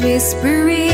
whispering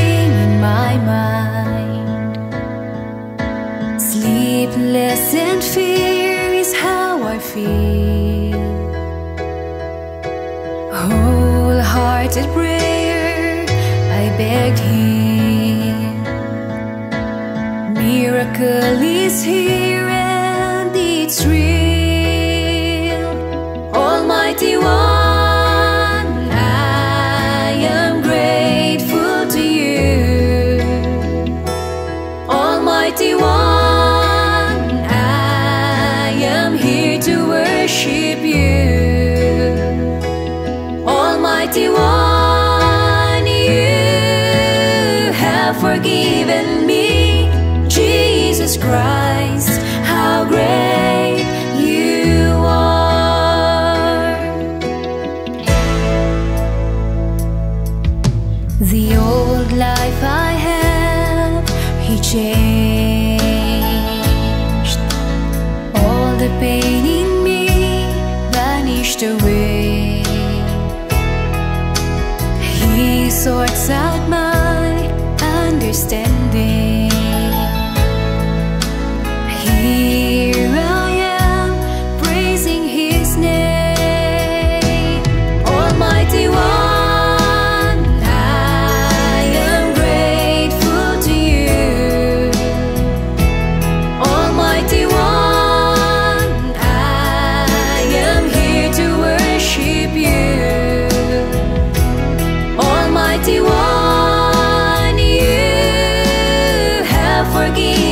forgive.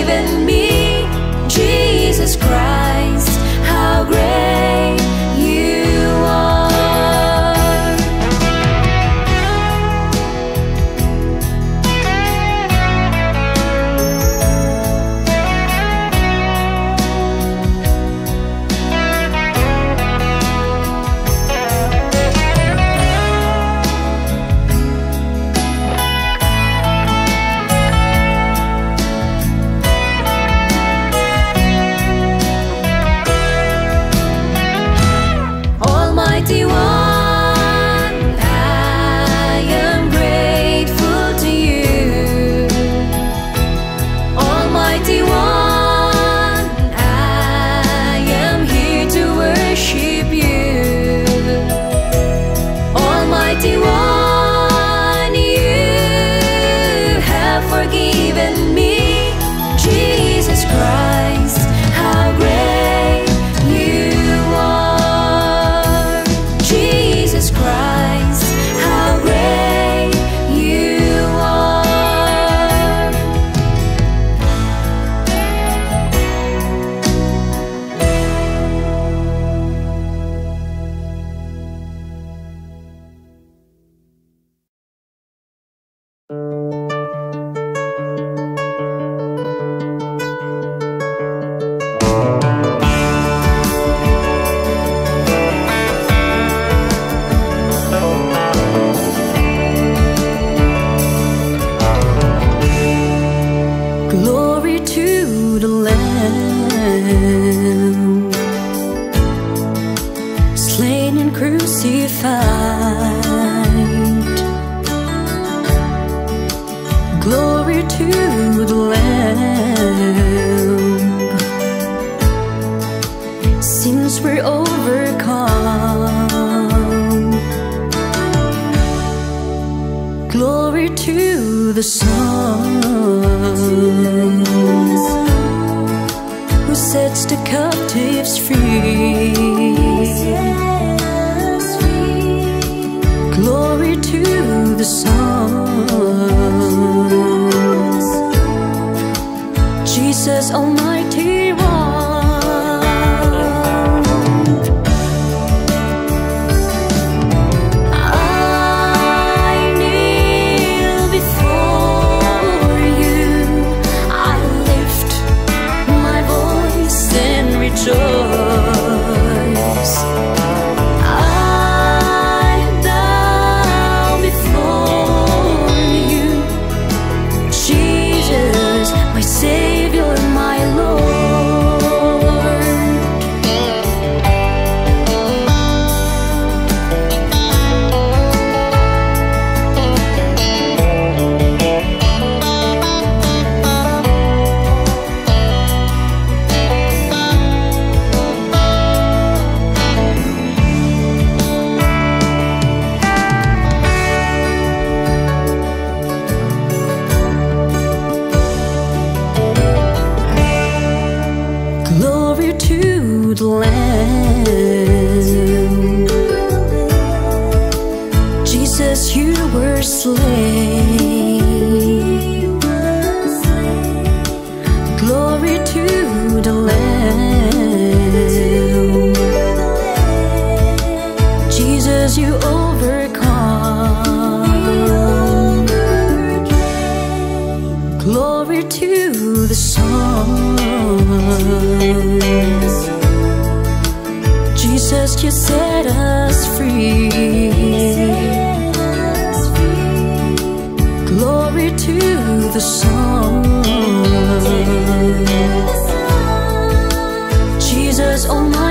Glory to the Son Who sets the captives free. Glory to the Son Jesus Almighty. Jesus, Almighty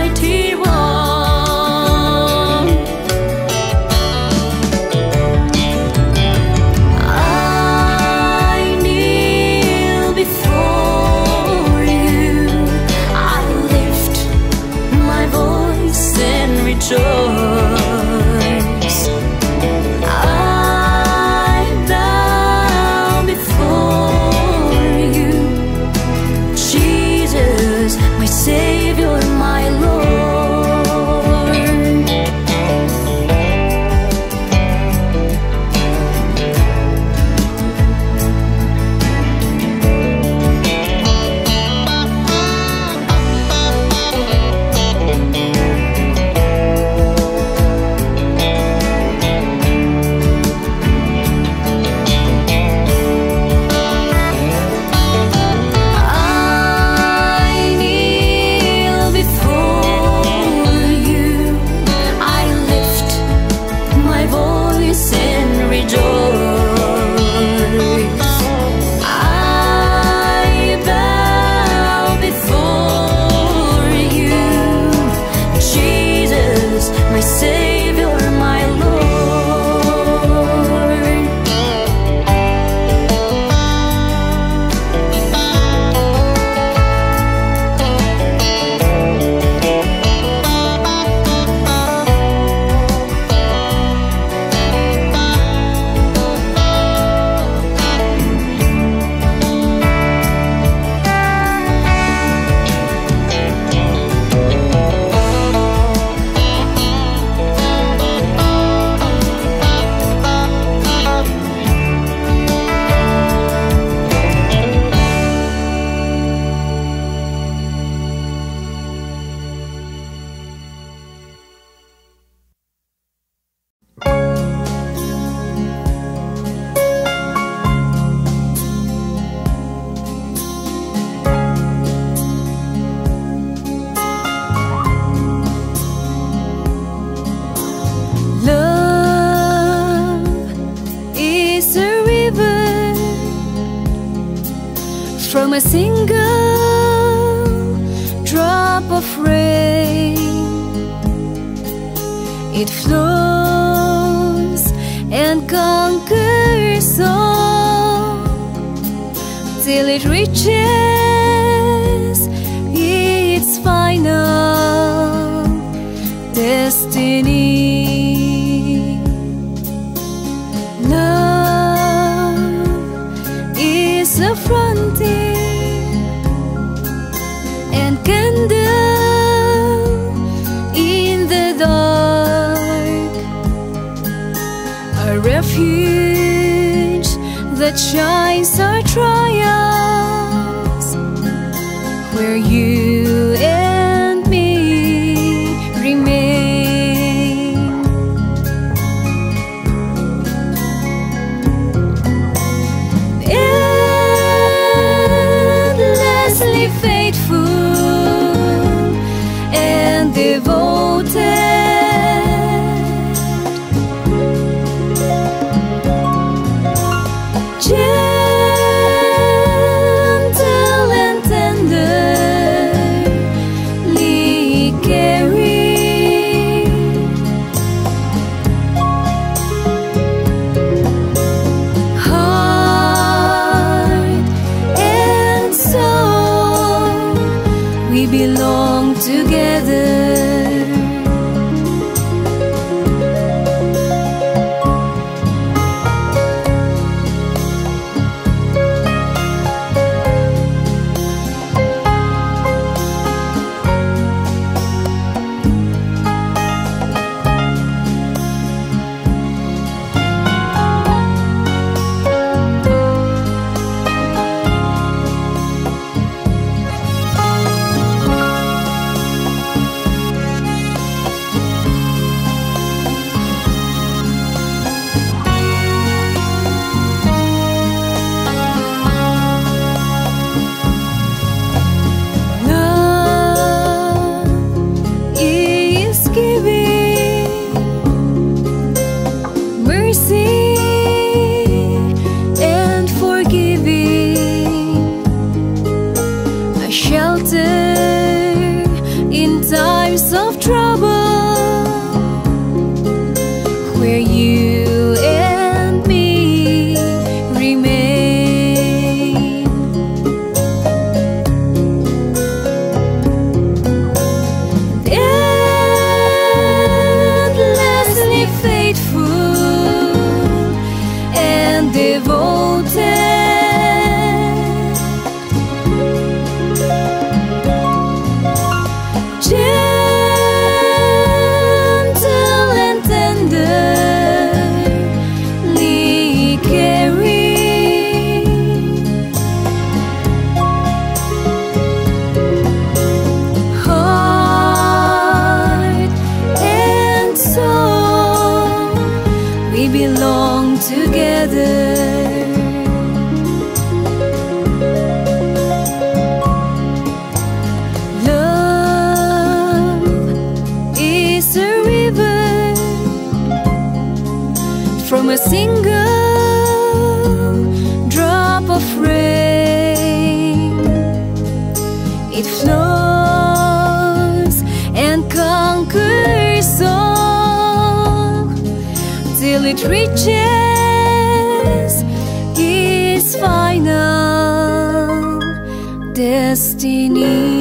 destiny.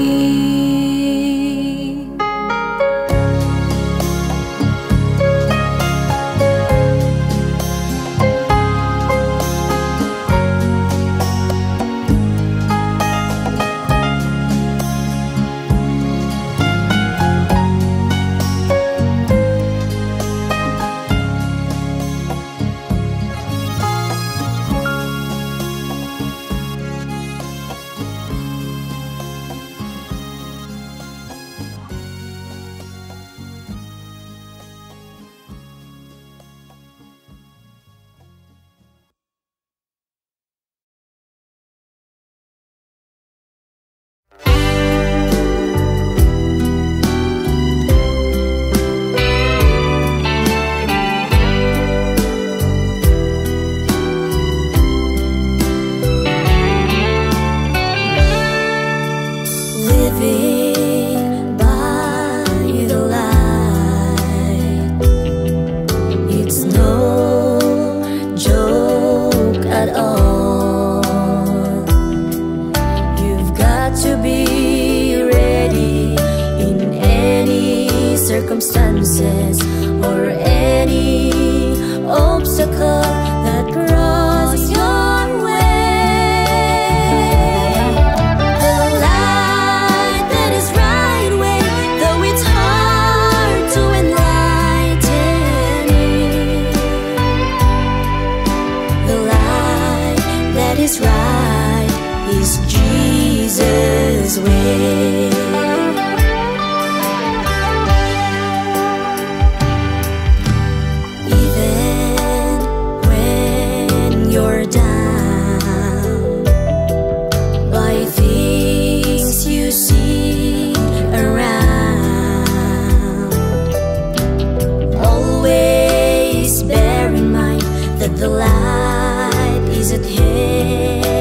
The light is at hand.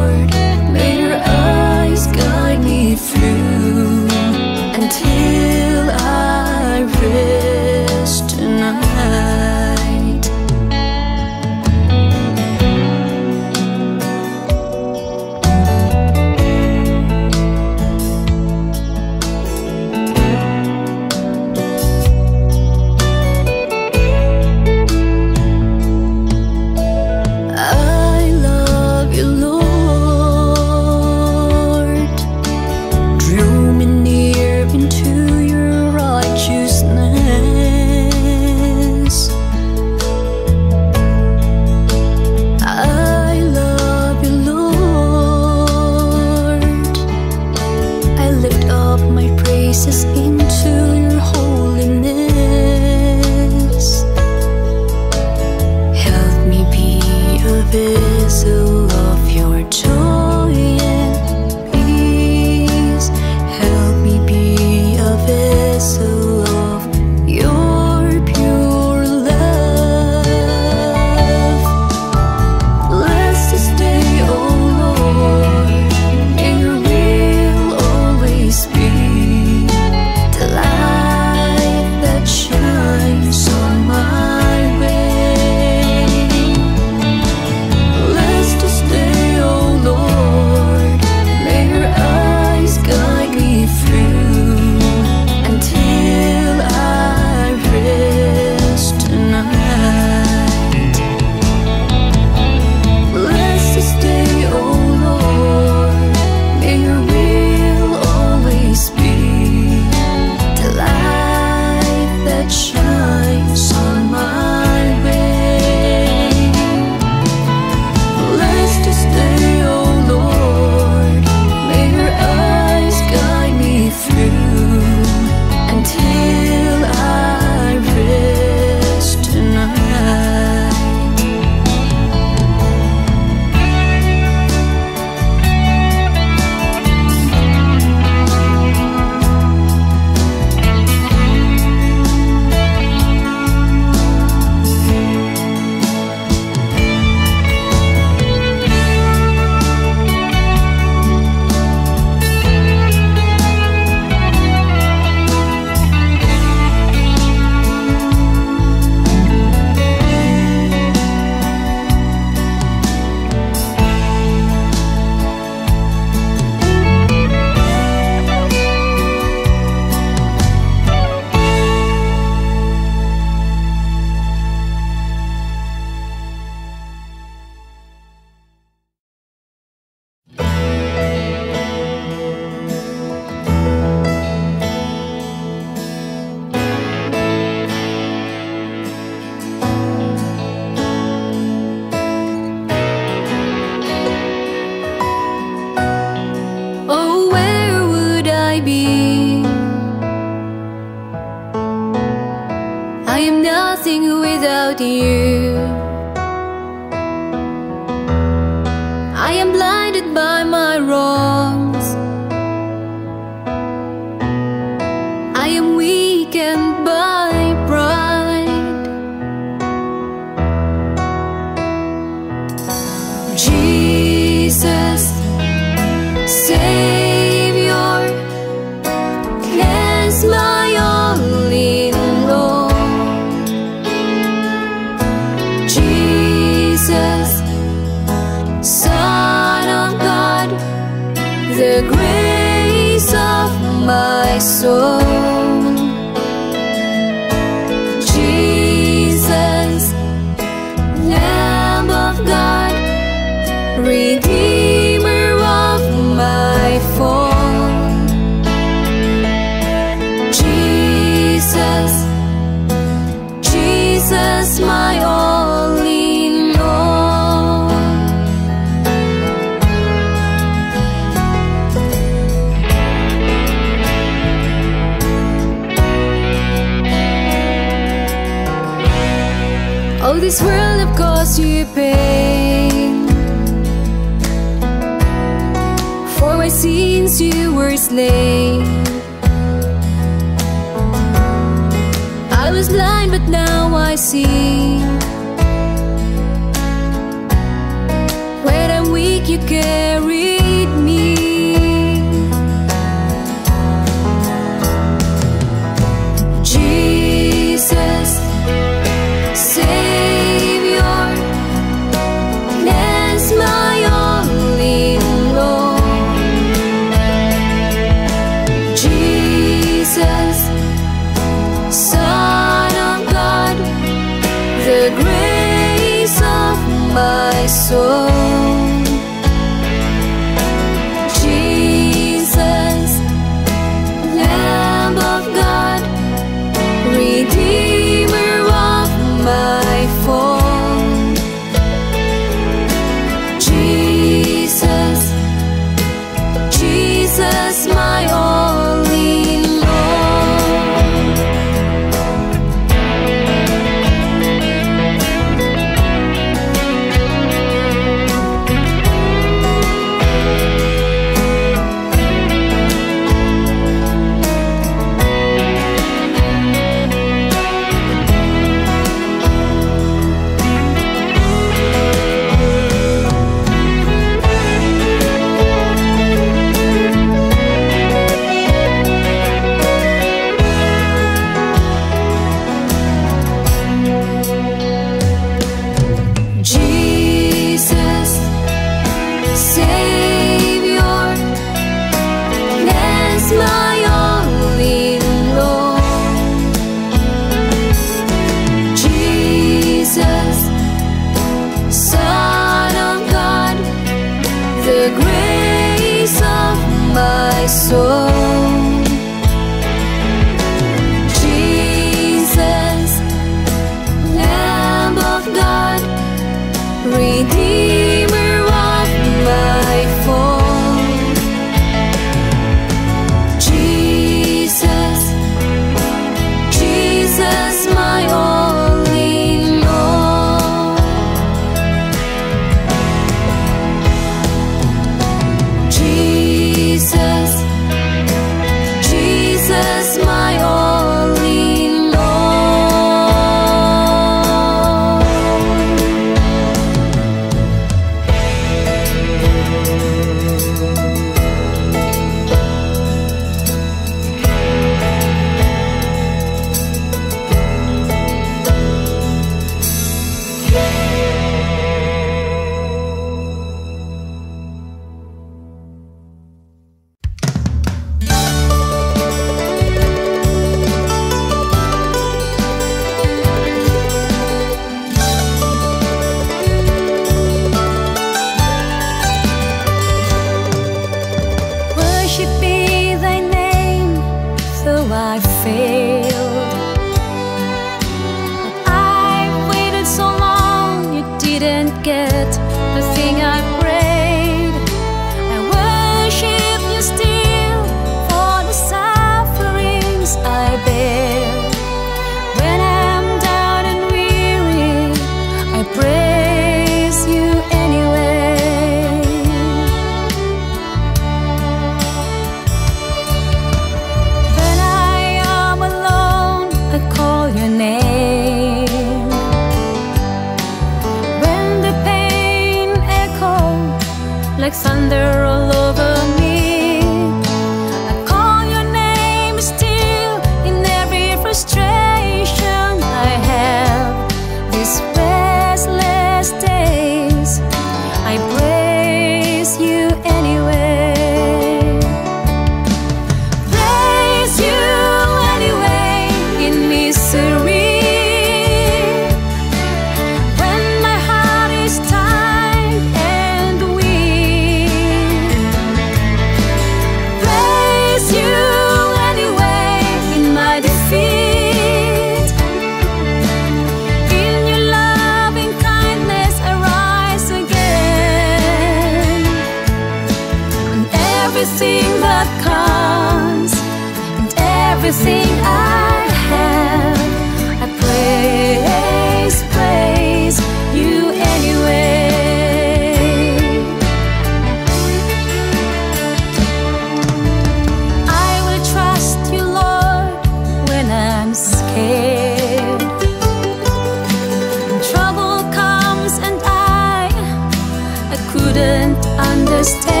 Couldn't understand.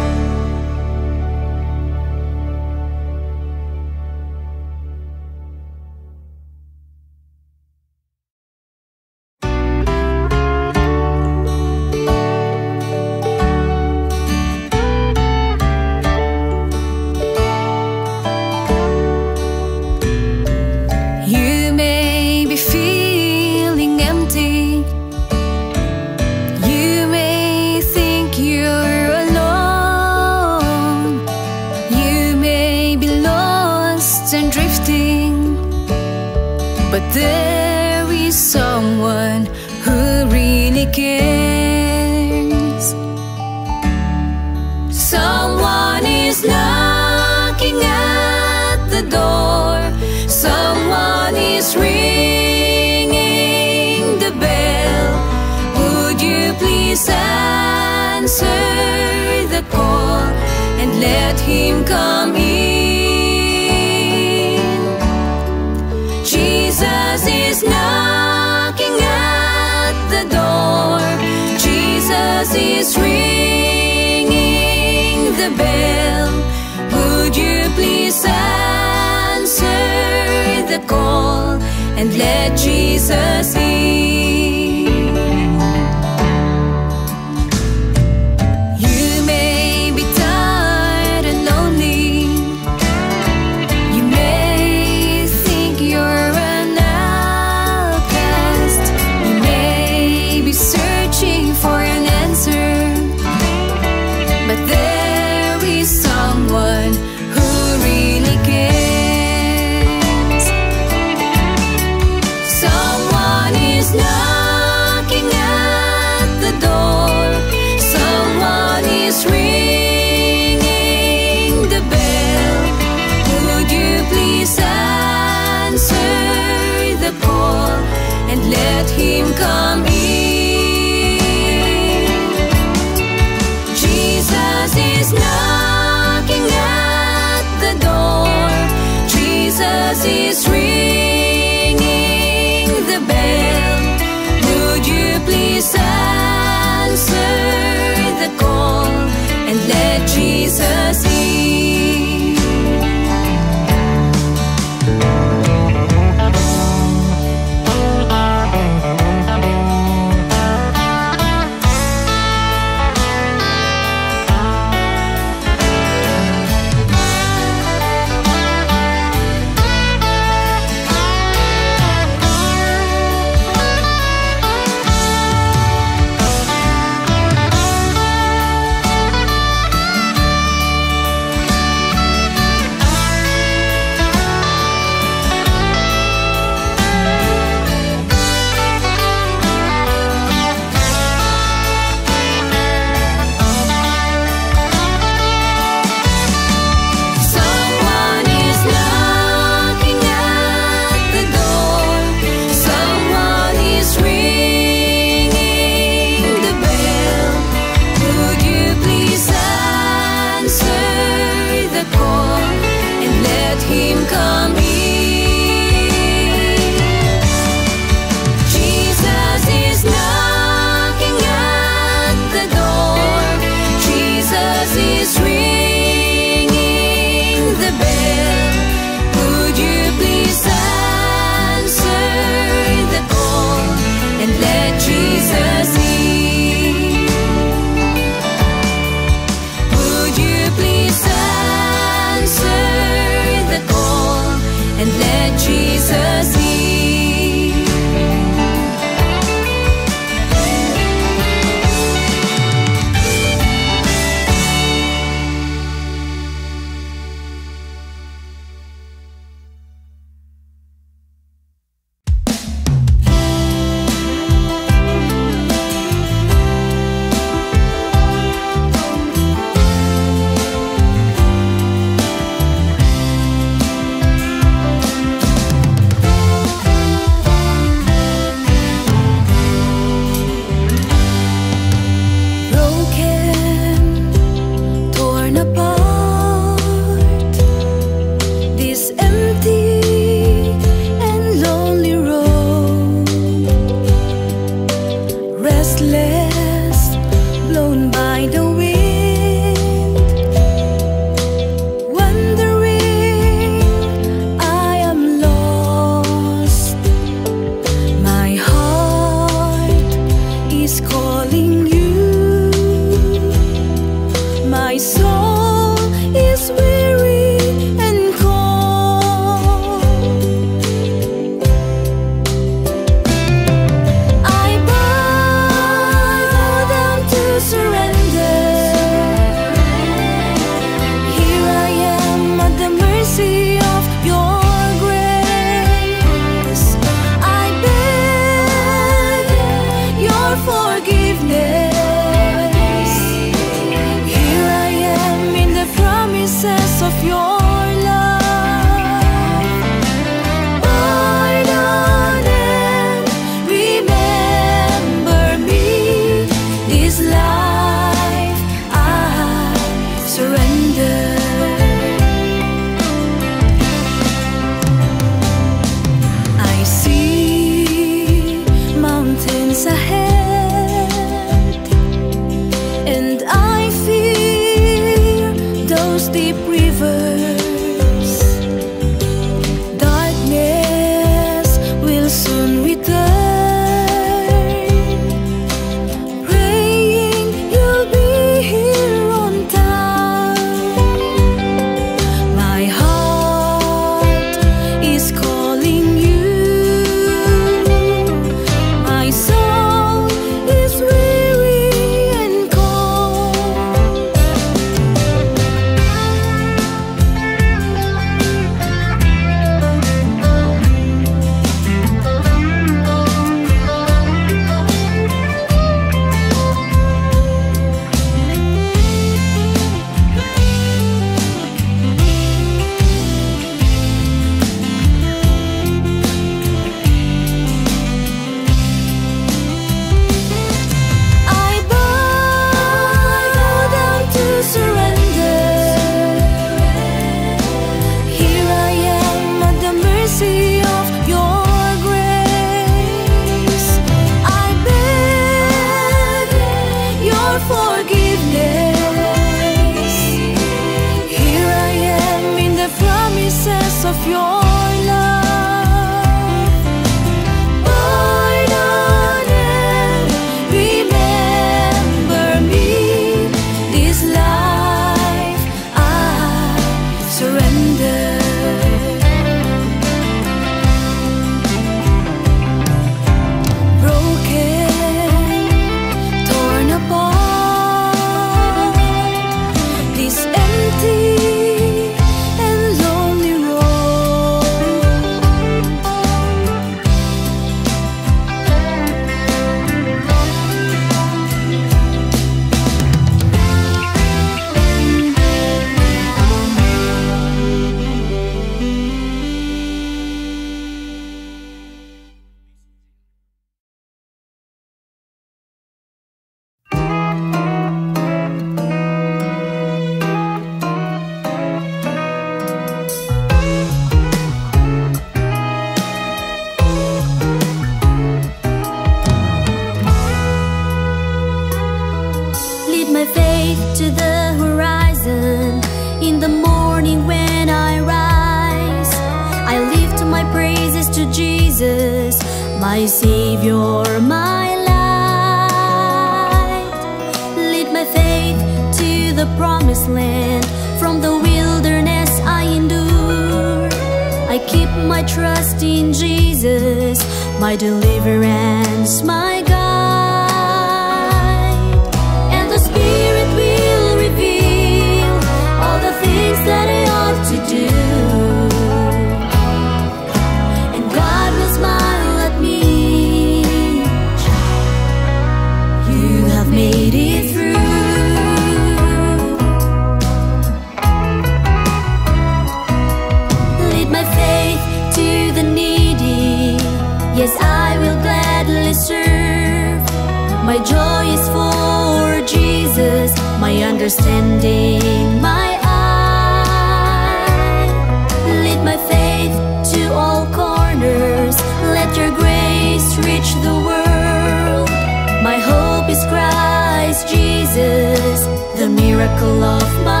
buckle off my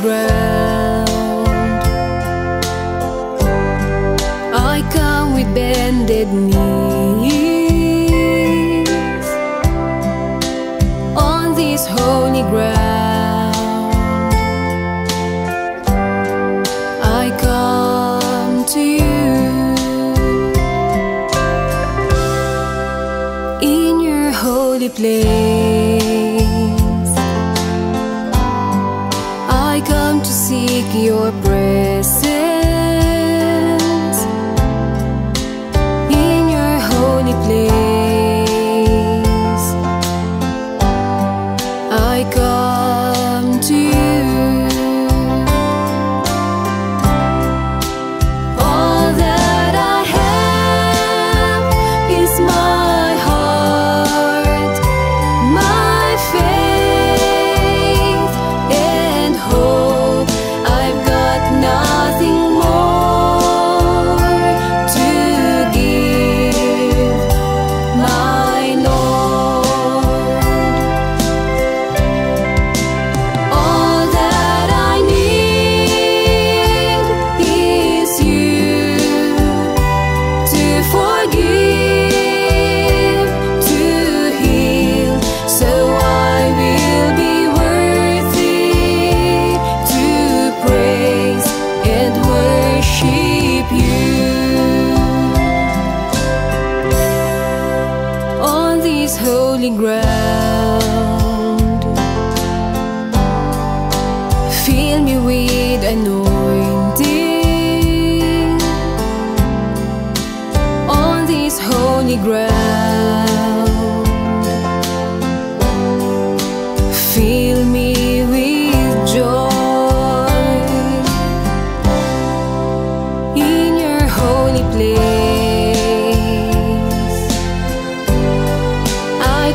ground. I come with bended knees on this holy ground. I come to you in your holy place.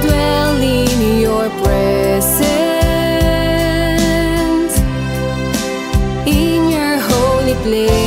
dwell in your presence, in your holy place.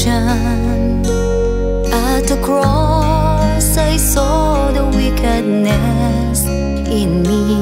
ocean. At the cross I saw the wickedness in me.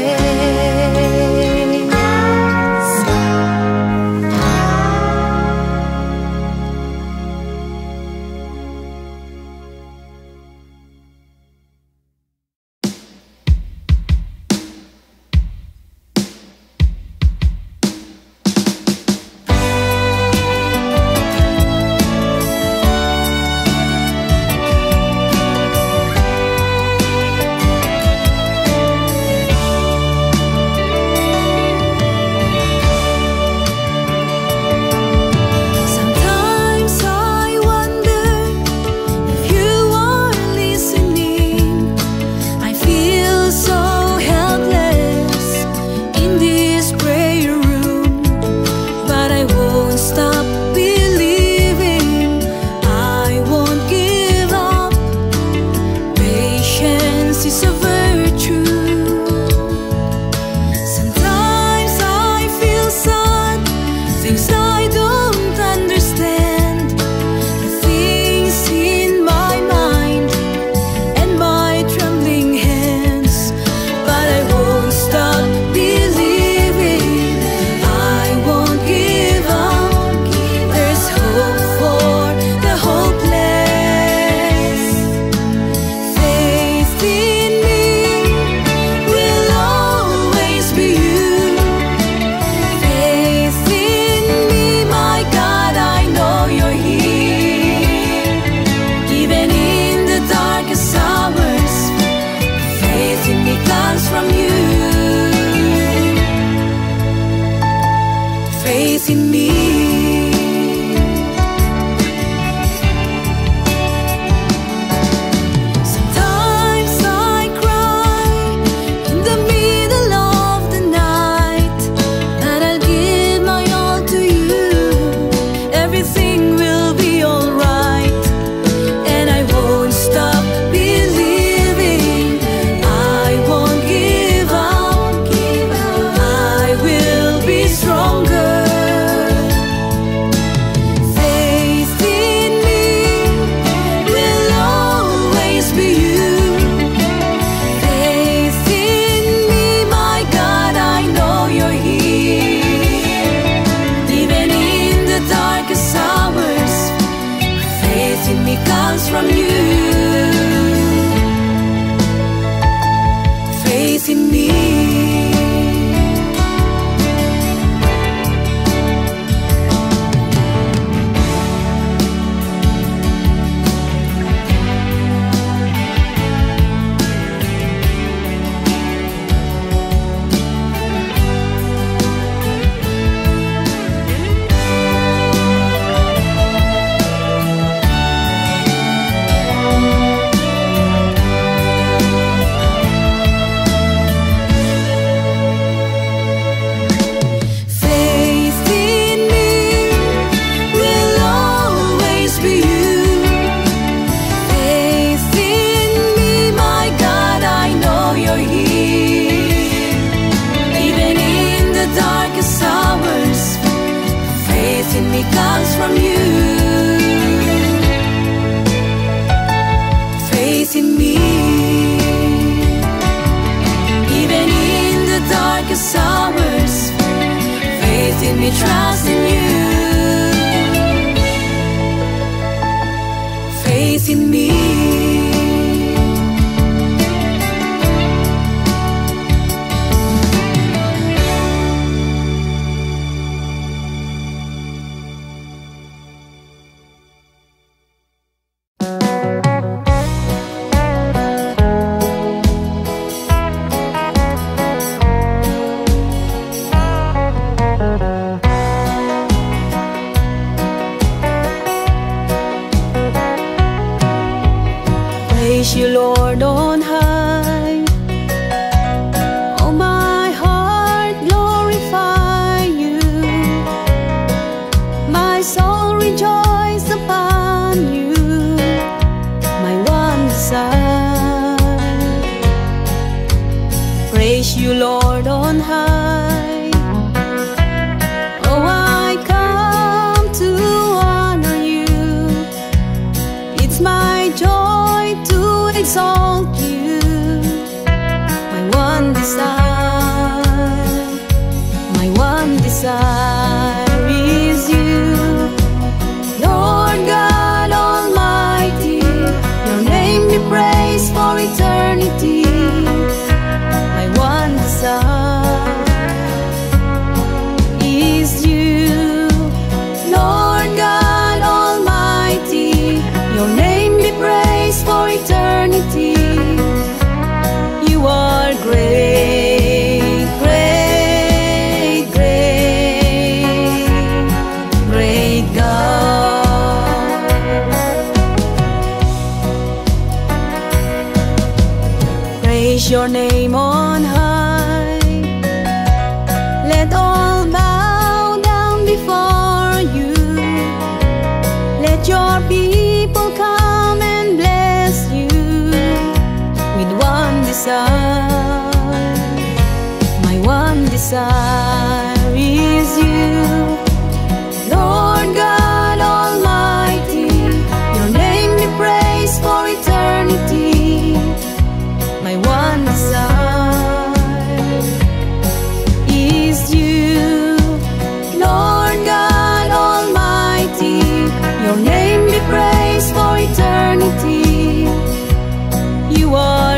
Selfish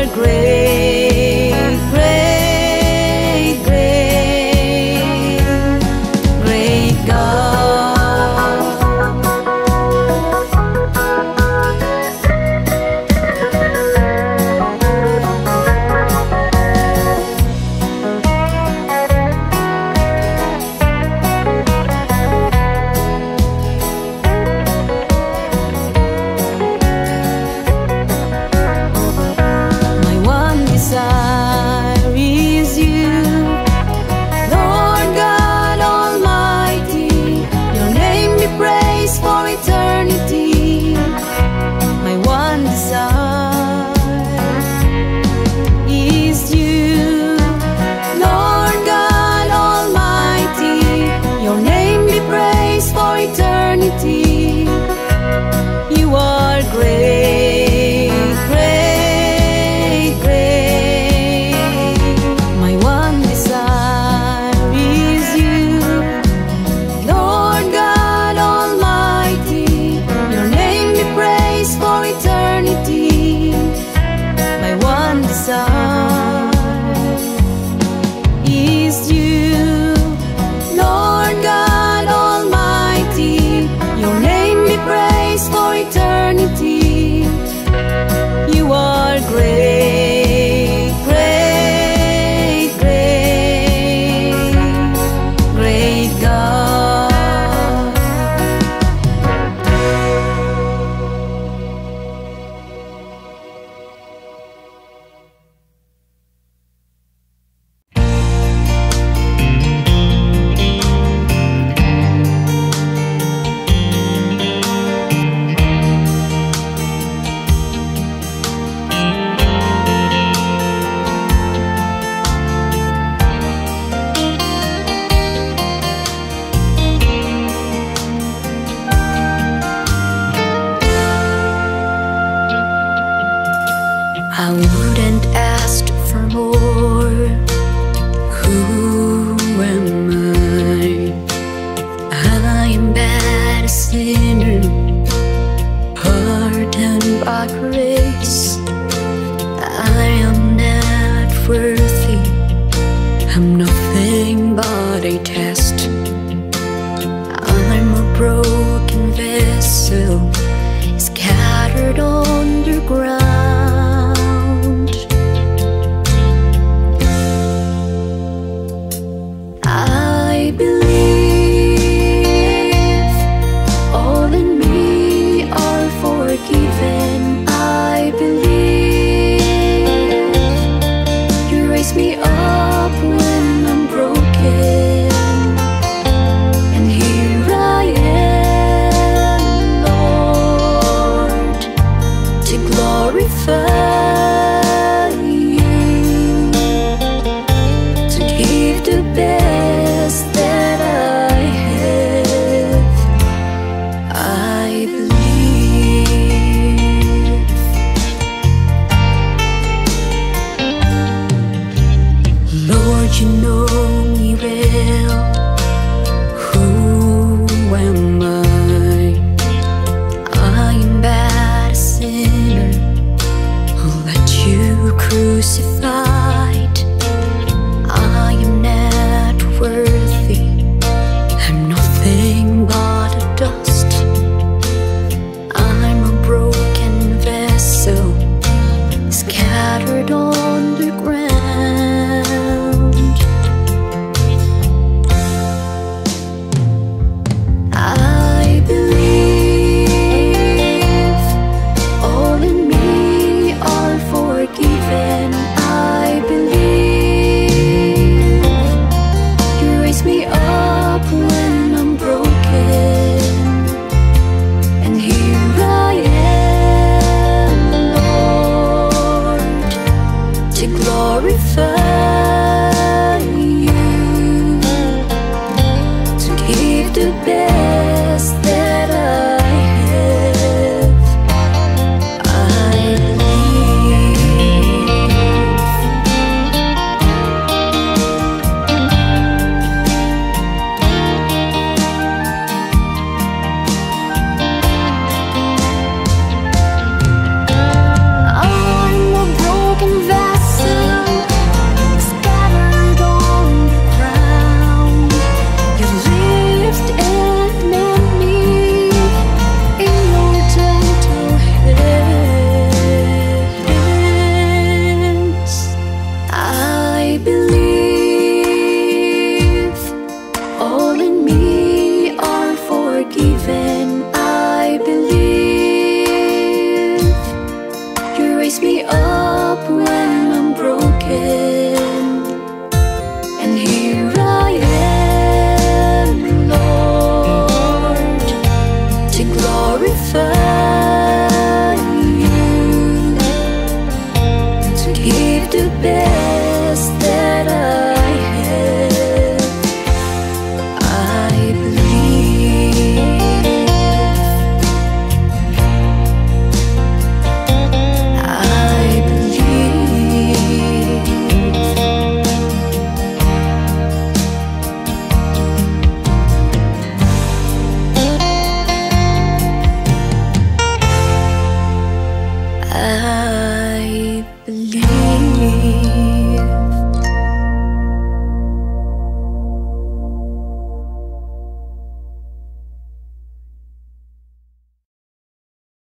You